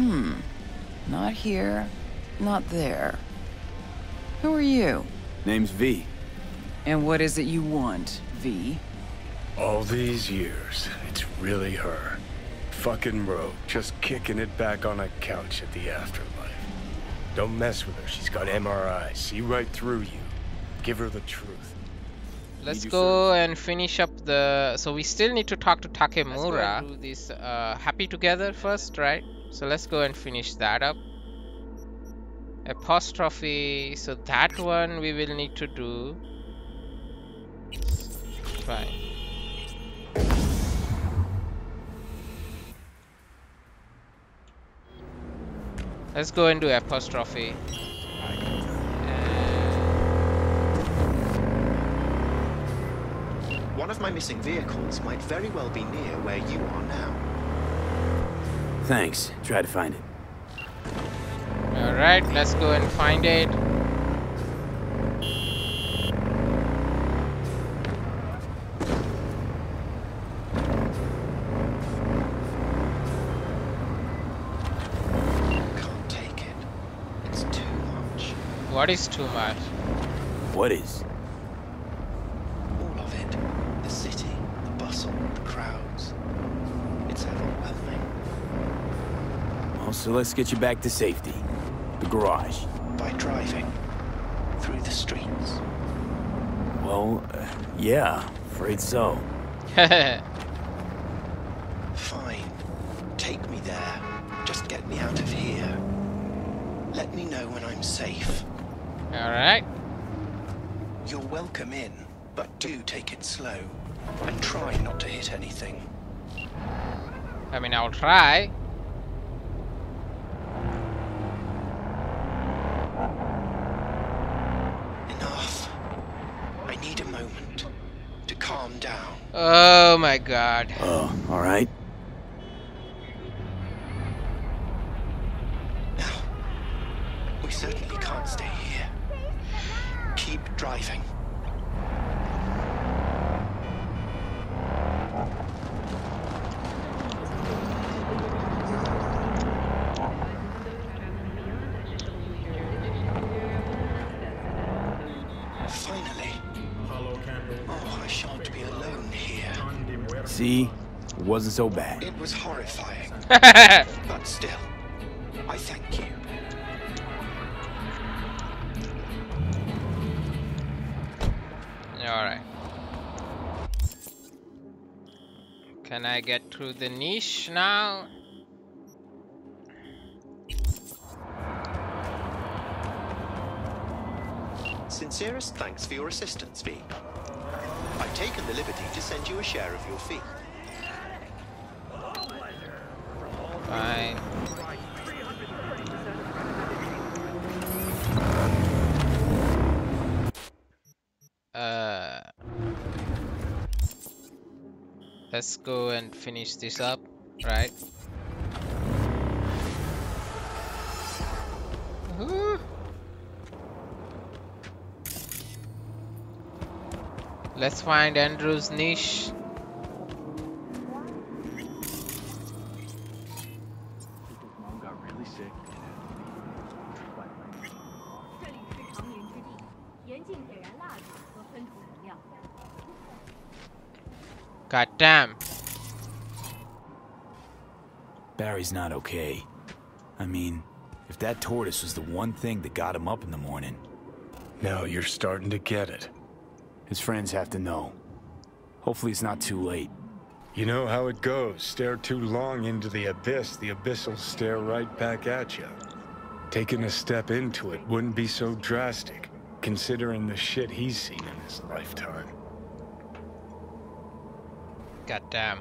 Hmm. Not here, not there. Who are you? Name's V. And what is it you want, V? All these years, it's really her. Fucking rogue, just kicking it back on a couch at the afterlife. Don't mess with her, she's got MRI. See right through you. Give her the truth. Let's Need you, go and finish up the. So we still need to talk to Takemura. Do this uh, happy together first, right? So let's go and finish that up. Epistrophy. So that one we will need to do. Fine. Let's go and do Epistrophy. One of my missing vehicles might very well be near where you are now. Thanks. Try to find it. Alright, let's go and find it. Can't take it. It's too much. What is too much? What is? All of it. The city, the bustle, the crowds. It's overwhelming. Well, so let's get you back to safety. The garage. By driving through the streets. Well, uh, yeah, afraid so. Fine. Take me there. Just get me out of here. Let me know when I'm safe. Alright. You're welcome in, but do take it slow. And try not to hit anything. I mean, I'll try. Enough. I need a moment to calm down. Oh my god. Oh, all right. Wasn't so bad. It was horrifying, but still, I thank you. Alright. Can I get through the niche now? Sincerest thanks for your assistance, V. I've taken the liberty to send you a share of your fee. Fine. Uh, let's go and finish this up, right? Let's find Andrew's niche. God damn. Barry's not okay. I mean, if that tortoise was the one thing that got him up in the morning, Now you're starting to get it. his friends have to know. Hopefully it's not too late. You know how it goes. Stare too long into the abyss, the abyss will stare right back at you. Taking a step into it wouldn't be so drastic, considering the shit he's seen in his lifetime. God damn.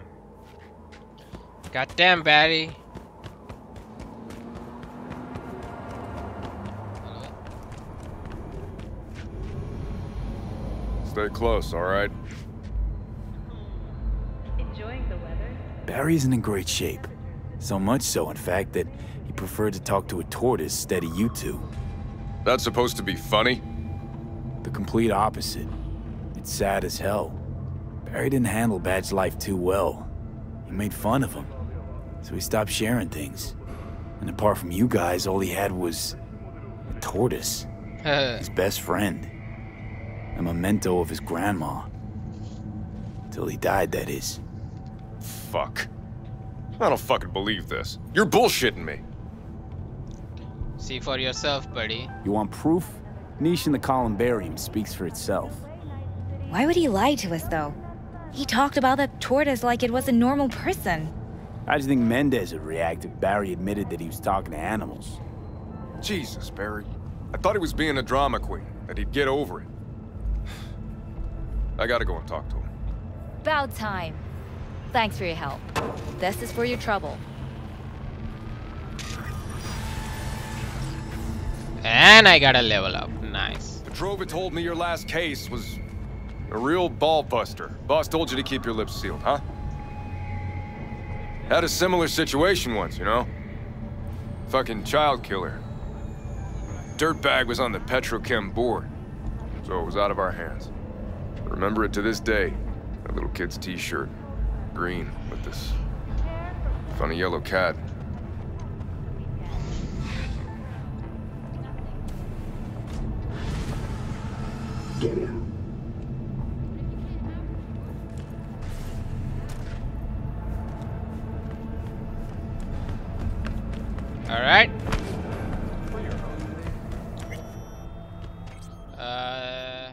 God damn, Barry. Stay close, all right? Enjoying the weather? Barry isn't in great shape. So much so, in fact, that he preferred to talk to a tortoise instead of you two. That's supposed to be funny? The complete opposite. It's sad as hell. Barry didn't handle Bad's life too well. He made fun of him. So he stopped sharing things. And apart from you guys, all he had was a tortoise. His best friend. A memento of his grandma. Till he died, that is. Fuck. I don't fucking believe this. You're bullshitting me. See for yourself, buddy. You want proof? Niche in the columbarium speaks for itself. Why would he lie to us, though? He talked about the tortoise like it was a normal person. How do you think Mendez would react if Barry admitted that he was talking to animals? Jesus, Barry. I thought he was being a drama queen, that he'd get over it. I gotta go and talk to him. About time. Thanks for your help. This is for your trouble. And I gotta level up. Nice. Petrova told me your last case was a real ball buster. Boss told you to keep your lips sealed, huh? Had a similar situation once, you know? Fucking child killer. Dirtbag was on the Petrochem board, so it was out of our hands. Remember it to this day. That little kid's t-shirt. Green, with this funny yellow cat. All right. Uh,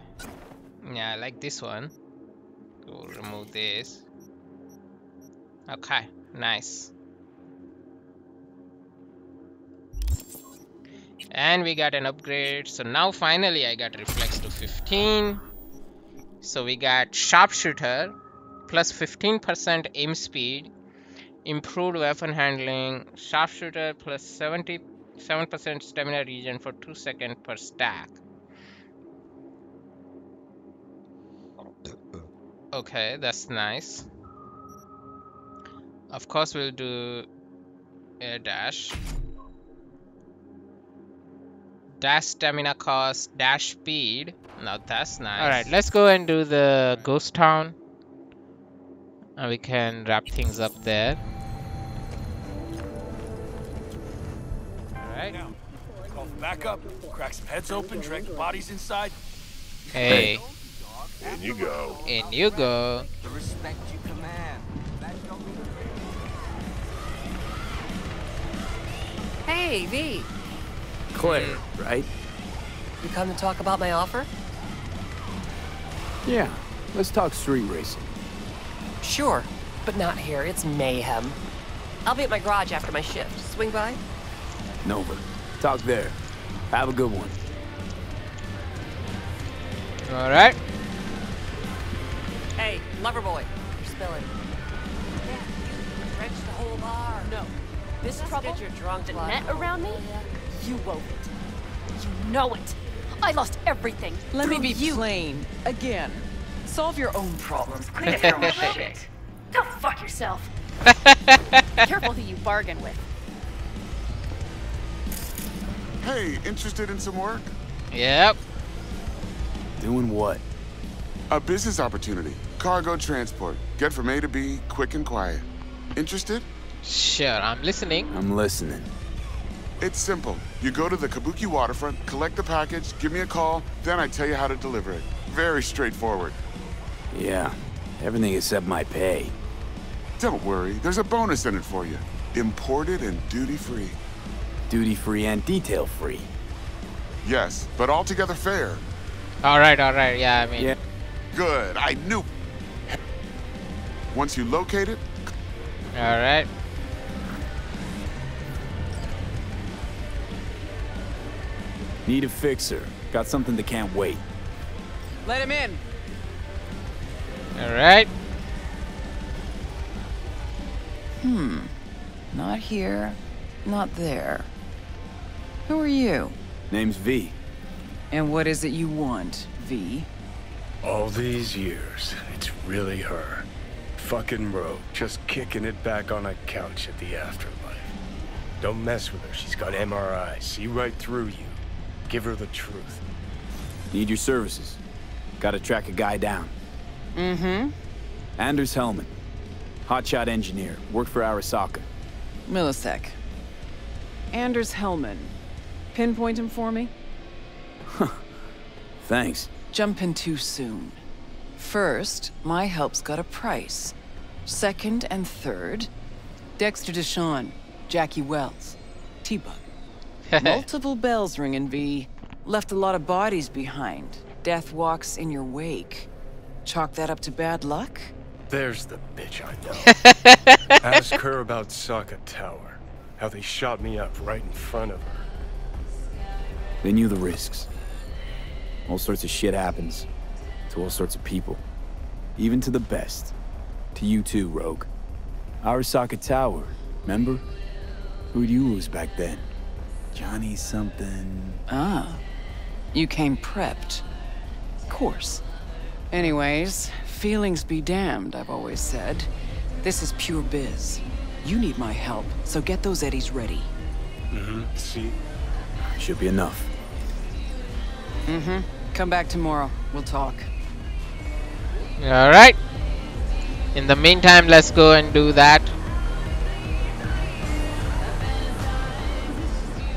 yeah, I like this one. We'll remove this. Okay, nice. And we got an upgrade. So now finally I got reflex to 15. So we got sharpshooter plus 15% aim speed, improved weapon handling, sharpshooter plus 77% stamina regen for 2 seconds per stack. Okay, that's nice. Of course, we'll do air dash. Dash stamina cost, dash speed. Now that's nice. Alright, let's go and do the ghost town. And we can wrap things up there. Alright. Call for backup, crack some heads open, drag the bodies inside. Hey. In you go. In you go. The respect you command. Hey, V. Claire, right? You come to talk about my offer? Yeah. Let's talk street racing. Sure, but not here. It's mayhem. I'll be at my garage after my shift. Swing by? Nova. Talk there. Have a good one. Alright. Hey, lover boy, you're spilling. Yeah, you wrenched the whole bar. No. This Just trouble? get your drunk the net around me? You wove it. You know it. I lost everything. Let me be you. plain. Again. Solve your own problems. Clean up your own shit. Go fuck yourself. Careful who you bargain with. Hey, interested in some work? Yep. Doing what? A business opportunity. Cargo transport. Get from A to B, quick and quiet. Interested? Sure, I'm listening. I'm listening. It's simple. You go to the Kabuki waterfront, collect the package, give me a call, then I tell you how to deliver it. Very straightforward. Yeah. Everything except my pay. Don't worry, there's a bonus in it for you. Imported and duty-free. Duty-free and detail-free. Yes, but altogether fair. Alright, alright, yeah, I mean. Yeah. Good, I knew. Once you locate it, Alright. Need a fixer. Got something that can't wait. Let him in. Alright. Hmm. Not here. Not there. Who are you? Name's V. And what is it you want, V? All these years, it's really her. Fucking rogue, just kicking it back on a couch at the afterlife. Don't mess with her, she's got MRI. See right through you. Give her the truth. Need your services. Gotta track a guy down. Mm-hmm. Anders Hellman. Hotshot engineer. Worked for Arasaka. Millisec. Anders Hellman. Pinpoint him for me? Thanks. Jumping too soon. First, my help's got a price. Second and third, Dexter Deshawn, Jackie Wells, T-Bug. Multiple bells ringing, V. Left a lot of bodies behind. Death walks in your wake. Chalk that up to bad luck? There's the bitch I know. Ask her about Sokka Tower. How they shot me up right in front of her. They knew the risks. All sorts of shit happens. To all sorts of people. Even to the best. To you too, Rogue. Arasaka Tower, remember? Who'd you lose back then? Johnny something... Ah. You came prepped. Of course. Anyways, feelings be damned, I've always said. This is pure biz. You need my help, so get those eddies ready. Mm-hmm. See? Should be enough. Mm-hmm. Come back tomorrow. We'll talk. Alright. In the meantime, let's go and do that.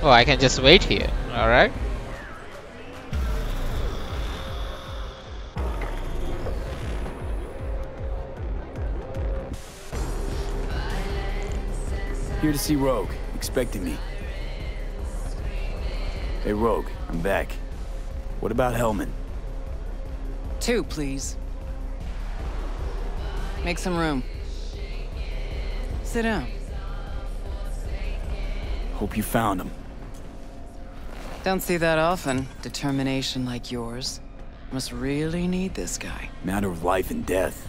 Oh, I can just wait here. Alright. Here to see Rogue, expecting me. Hey Rogue, I'm back. What about Hellman? Two, please. Make some room. Sit down. Hope you found him. Don't see that often. Determination like yours. Must really need this guy. Matter of life and death.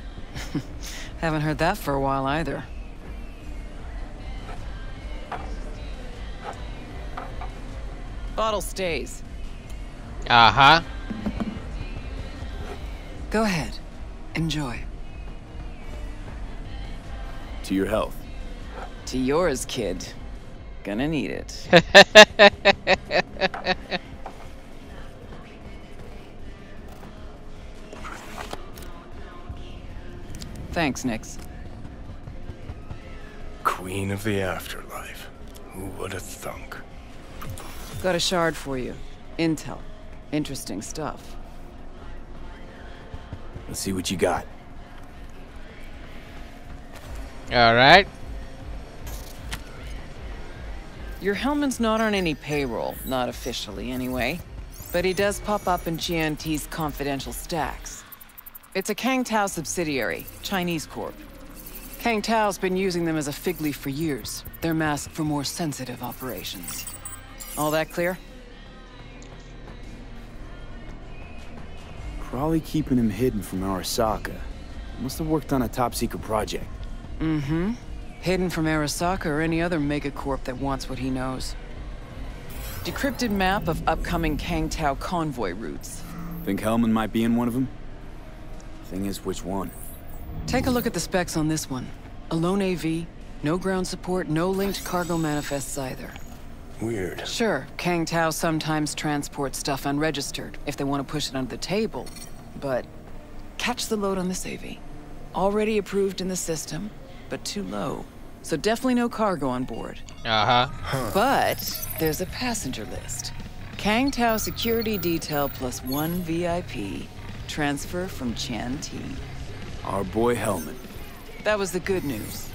Haven't heard that for a while either. Bottle stays. Uh-huh. Go ahead. Enjoy. To your health. To yours, kid. Gonna need it. Thanks, Nix. Queen of the afterlife. Who would have thunk? Got a shard for you. Intel. Interesting stuff. Let's see what you got. Alright. Your Hellman's not on any payroll, not officially anyway. But he does pop up in GNT's confidential stacks. It's a Kang Tao subsidiary, Chinese Corp. Kang Tao's been using them as a fig leaf for years. They're masked for more sensitive operations. All that clear? Probably keeping him hidden from Arasaka. Must have worked on a top-secret project. Mm-hmm. Hidden from Arasaka or any other megacorp that wants what he knows. Decrypted map of upcoming Kang Tao convoy routes. Think Hellman might be in one of them? Thing is, which one? Take a look at the specs on this one. A lone AV, no ground support, no linked cargo manifests either. Weird. Sure, Kang Tao sometimes transports stuff unregistered if they want to push it under the table. But catch the load on this AV. Already approved in the system, but too low. So definitely no cargo on board. Uh-huh. But there's a passenger list. Kang Tao security detail plus one VIP. Transfer from Chan T. Our boy Hellman. That was the good news.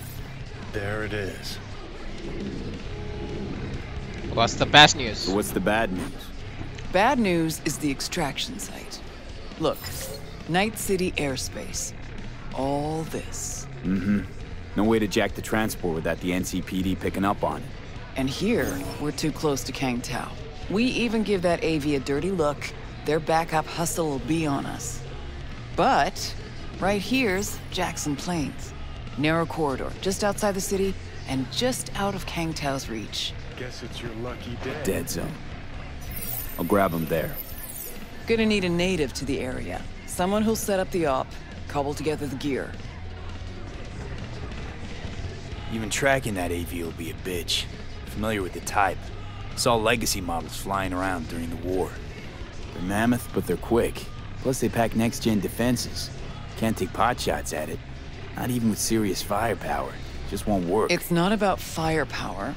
There it is. What's the bad news? What's the bad news? Bad news is the extraction site. Look, Night City airspace. All this. Mm-hmm. No way to jack the transport without the NCPD picking up on it. And here, we're too close to Kang Tao. We even give that AV a dirty look, their backup hustle will be on us. But, right here's Jackson Plains. Narrow corridor, just outside the city, and just out of Kang Tao's reach. Guess it's your lucky day. Dead zone. I'll grab him there. Gonna need a native to the area. Someone who'll set up the op, cobble together the gear. Even tracking that AV will be a bitch. Familiar with the type. Saw legacy models flying around during the war. They're mammoth, but they're quick. Plus they pack next-gen defenses. Can't take pot shots at it. Not even with serious firepower. Just won't work. It's not about firepower.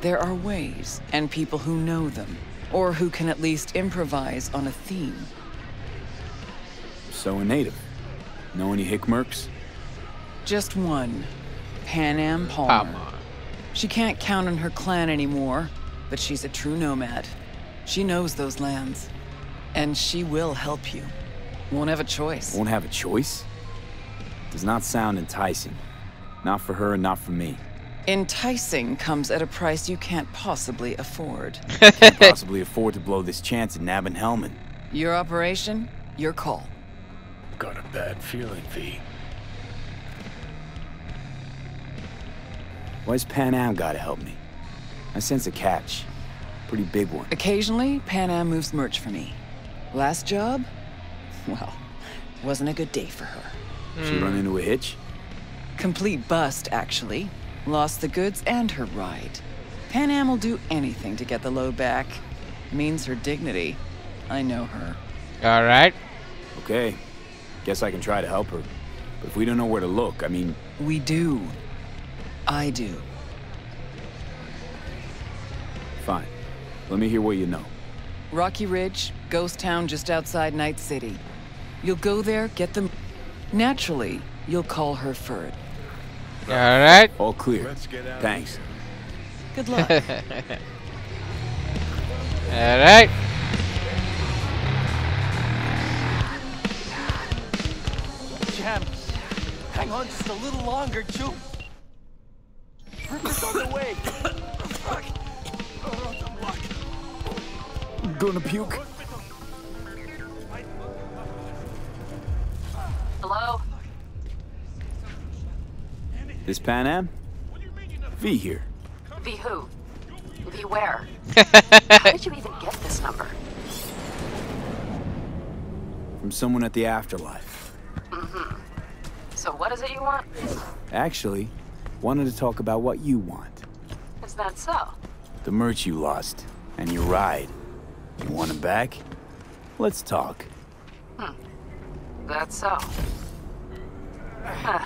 There are ways, and people who know them, or who can at least improvise on a theme. So a native. Know any Hickmerks? Just one. Panam Palmer. She can't count on her clan anymore, but she's a true nomad. She knows those lands. And she will help you. Won't have a choice. Won't have a choice? Does not sound enticing. Not for her and not for me. Enticing comes at a price you can't possibly afford. Can't possibly afford to blow this chance at nabbing Hellman. Your operation, your call. Got a bad feeling, V. Why's Panam gotta help me? I sense a catch. Pretty big one. Occasionally, Panam moves merch for me. Last job? Well, wasn't a good day for her. She run into a hitch? Complete bust, actually. Lost the goods and her ride. Panam will do anything to get the load back. Means her dignity. I know her. Alright. Okay. Guess I can try to help her. But if we don't know where to look, I mean... We do. I do. Fine. Let me hear what you know. Rocky Ridge, ghost town just outside Night City. You'll go there, get them. Naturally, you'll call her Ferd. Alright. All clear. Let's get out. Thanks. Good luck. Alright. Jam, hang on just a little longer, Chu. Ripper's on the way. Fuck. Gonna puke. Hello? This Panam? V here. V who? V where? How did you even get this number? From someone at the afterlife. Mm-hmm. So what is it you want? Actually, wanted to talk about what you want. Is that so? The merch you lost, and your ride. You want it back? Let's talk. Hmm. That's so. Huh.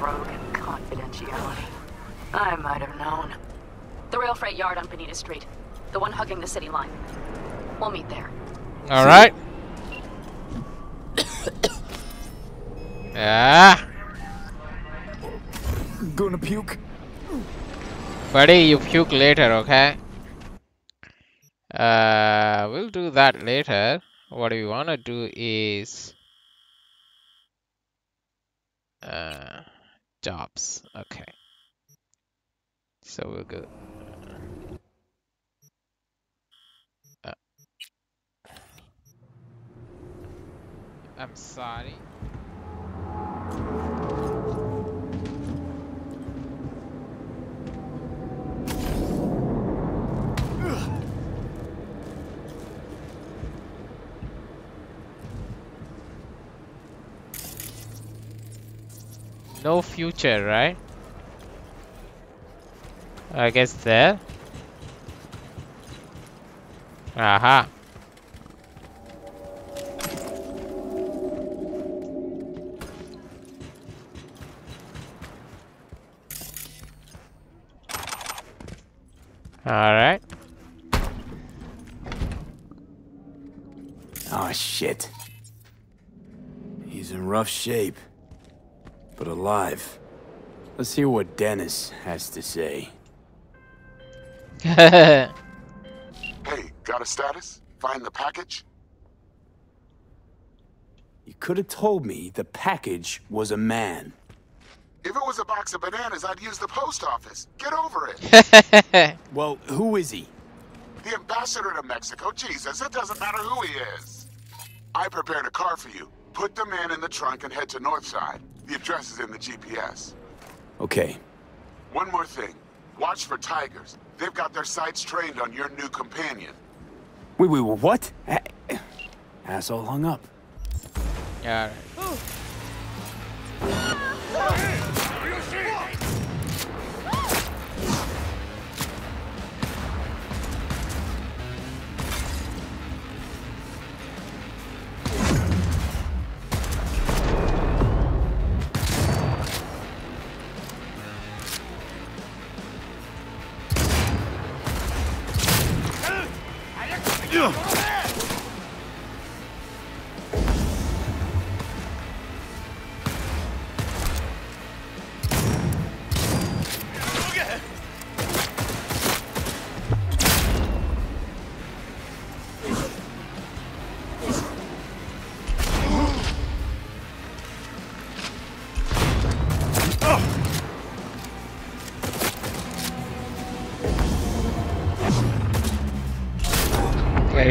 Rogue and confidentiality. I might have known. The rail freight yard on Benita Street. The one hugging the city line. We'll meet there. Alright. yeah. Gonna puke? Buddy, you puke later, okay? Uh, we'll do that later. What we wanna do is uh, jobs. Okay. So we'll go. Uh, I'm sorry. No future, right? I guess there. Aha. Alright. Oh, shit. He's in rough shape. But alive. Let's hear what Dennis has to say. Hey, got a status? Find the package? You could have told me the package was a man. If it was a box of bananas, I'd use the post office. Get over it. well, who is he? The ambassador to Mexico. Jesus, it doesn't matter who he is. I prepared a car for you. Put the man in the trunk and head to Northside. The address is in the GPS. Okay. One more thing. Watch for tigers. They've got their sights trained on your new companion. Wait, wait, wait what? A Asshole hung up. Yeah. There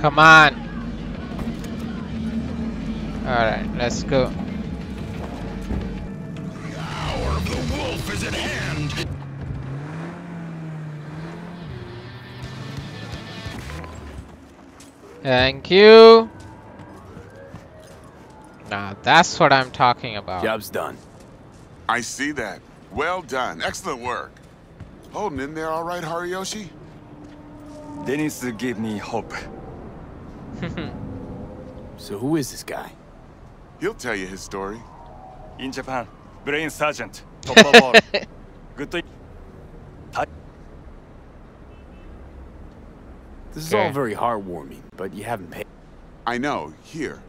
Come on. Alright, let's go. Hour of the wolf is at hand! Thank you. Now that's what I'm talking about. Job's done. I see that. Well done. Excellent work. Holding in there all right, Hariyoshi? Dennis gave me hope. So who is this guy? He'll tell you his story. In Japan, Brain Sergeant, top of all. Good to This is all very heartwarming, but you haven't paid. I know. Here.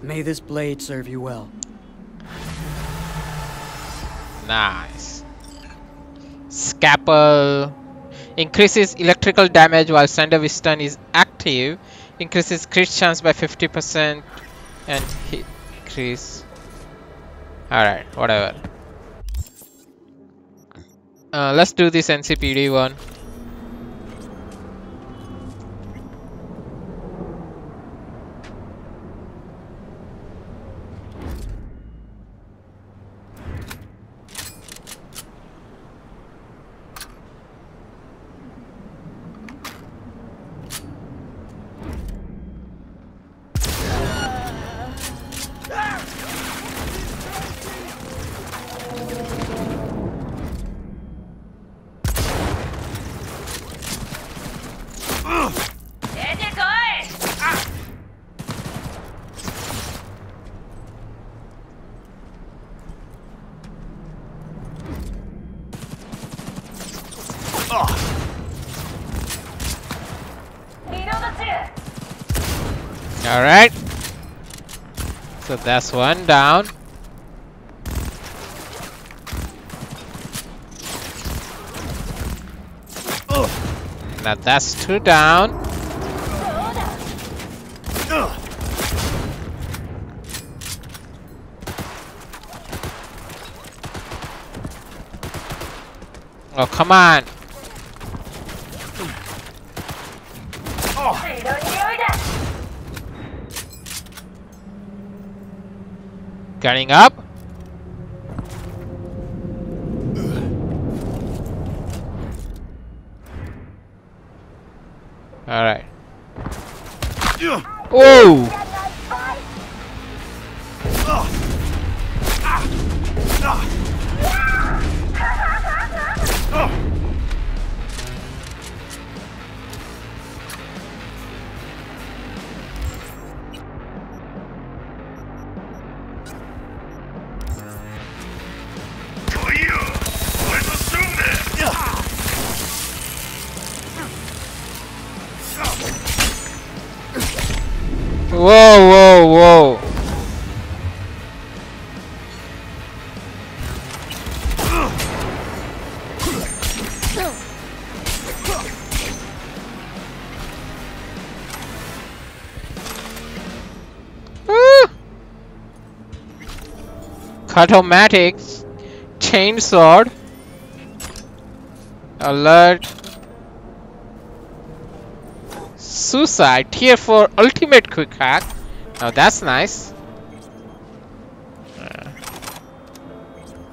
May this blade serve you well. Nice. Scalpel increases electrical damage while Thunder Stun is active. Increases crit chance by 50% and hit increase. Alright, whatever. Uh, let's do this NCPD one. Alright. So that's one down. Now that's two down. Oh, come on. Getting up. Cutomatics, chainsword, alert, suicide, tier 4 ultimate quick hack. Now that's nice. Uh,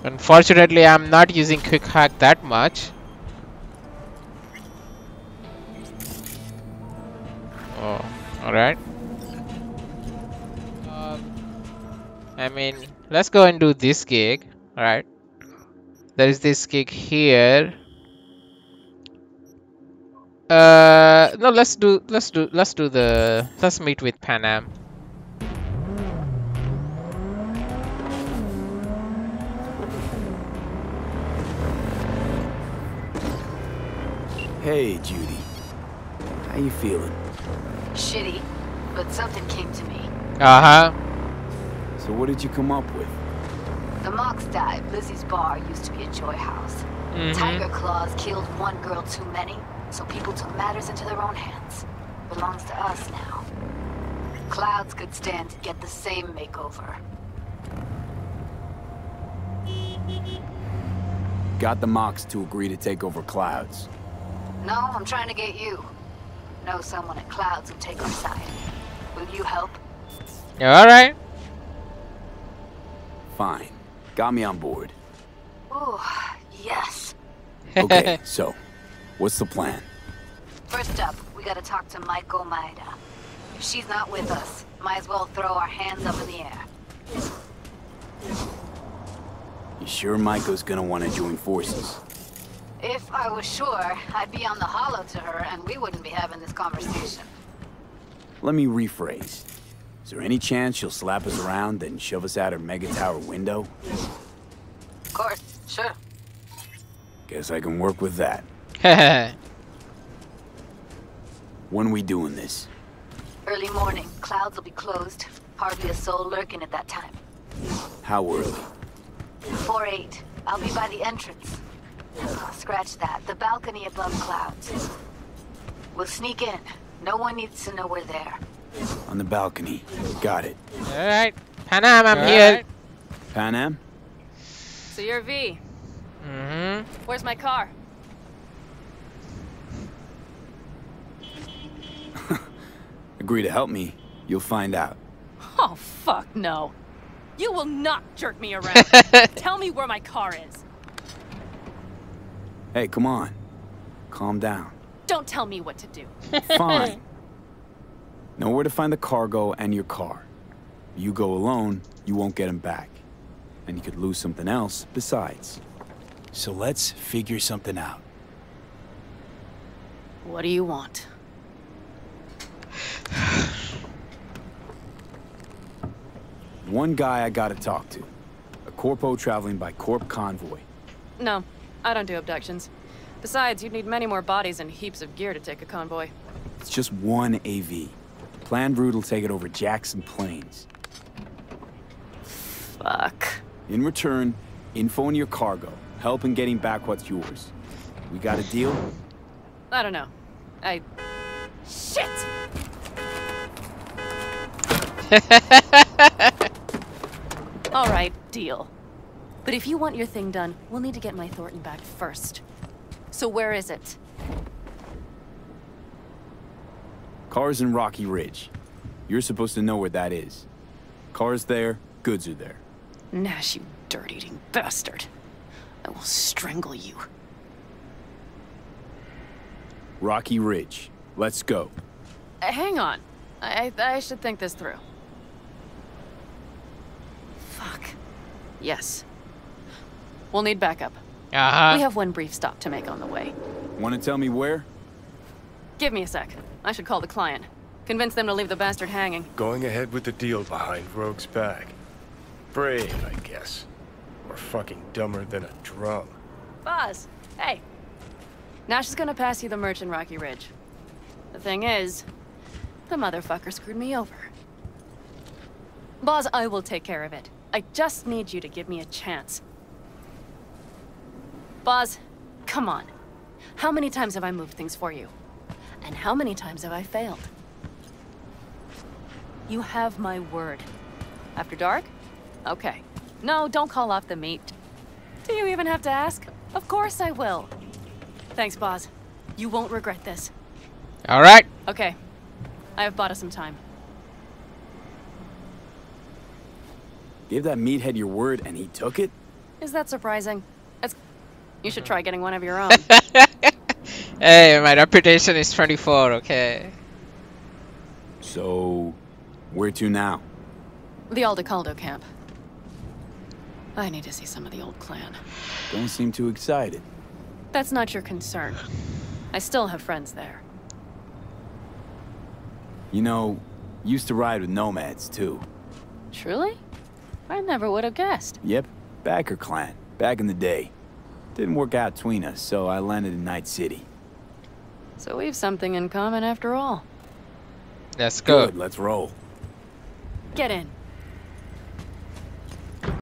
Unfortunately, I'm not using quick hack that much. Oh, alright. Let's go and do this gig. Alright. There is this gig here. Uh, no, let's do, let's do, let's do the, let's meet with Panam. Hey, Judy. How you feeling? Shitty, but something came to me. Uh-huh. So what did you come up with? The Mox died. Lizzie's bar used to be a joy house. Mhm. Tiger Claws killed one girl too many, so people took matters into their own hands. Belongs to us now. Clouds could stand to get the same makeover. Got the Mox to agree to take over Clouds. No, I'm trying to get you. Know someone at Clouds who'll take our side. Will you help? Alright. Fine. Got me on board. Oh, yes. Okay, so, what's the plan? First up, we gotta talk to Maiko Maeda. If she's not with us, might as well throw our hands up in the air. You sure Maiko's gonna want to join forces? If I was sure, I'd be on the holo to her and we wouldn't be having this conversation. Let me rephrase. Is there any chance she'll slap us around, then shove us out her mega tower window? Of course, sure. Guess I can work with that. when we doing this? Early morning, clouds will be closed. Hardly a soul lurking at that time. How early? 4-8. I'll be by the entrance. Oh, scratch that. The balcony above clouds. We'll sneak in. No one needs to know we're there. On the balcony. Got it. Alright. Panam, I'm here. Panam? So you're V. Mm-hmm. Where's my car? Agree to help me, you'll find out. Oh, fuck no. You will not jerk me around. Tell me where my car is. Hey, come on. Calm down. Don't tell me what to do. Fine. know where to find the cargo and your car. You go alone, you won't get him back. And you could lose something else besides. So let's figure something out. What do you want? One guy I gotta talk to. A corpo traveling by corp convoy. No, I don't do abductions. Besides, you'd need many more bodies and heaps of gear to take a convoy. It's just one AV. Planned route will take it over Jackson Plains. Fuck. In return, info on your cargo. Help in getting back what's yours. We got a deal? I don't know. I... Shit! Alright, deal. But if you want your thing done, we'll need to get my Thornton back first. So where is it? Car's in Rocky Ridge. You're supposed to know where that is. Car's there, goods are there. Nash, you dirt-eating bastard. I will strangle you. Rocky Ridge. Let's go. Uh, hang on. I, I should think this through. Fuck. Yes. We'll need backup. Uh-huh. We have one brief stop to make on the way. Want to tell me where? Give me a sec. I should call the client. Convince them to leave the bastard hanging. Going ahead with the deal behind Rogue's back. Brave, I guess. Or fucking dumber than a drum. Boz, hey. Nash is gonna pass you the merch in Rocky Ridge. The thing is, the motherfucker screwed me over. Boz, I will take care of it. I just need you to give me a chance. Boz, come on. How many times have I moved things for you? And how many times have I failed? You have my word. After dark? Okay. No, don't call off the meet. Do you even have to ask? Of course I will. Thanks, Boz. You won't regret this. Alright. Okay. I have bought us some time. Gave that meathead your word and he took it? Is that surprising? It's... You should try getting one of your own. Hey, my reputation is 24, okay? So, where to now? The Aldecaldo camp. I need to see some of the old clan. Don't seem too excited. That's not your concern. I still have friends there. You know, used to ride with nomads, too. Truly? I never would have guessed. Yep, Bakker clan, back in the day. Didn't work out between us, so I landed in Night City. So we've something in common after all. Let's go. Good, let's roll. Get in.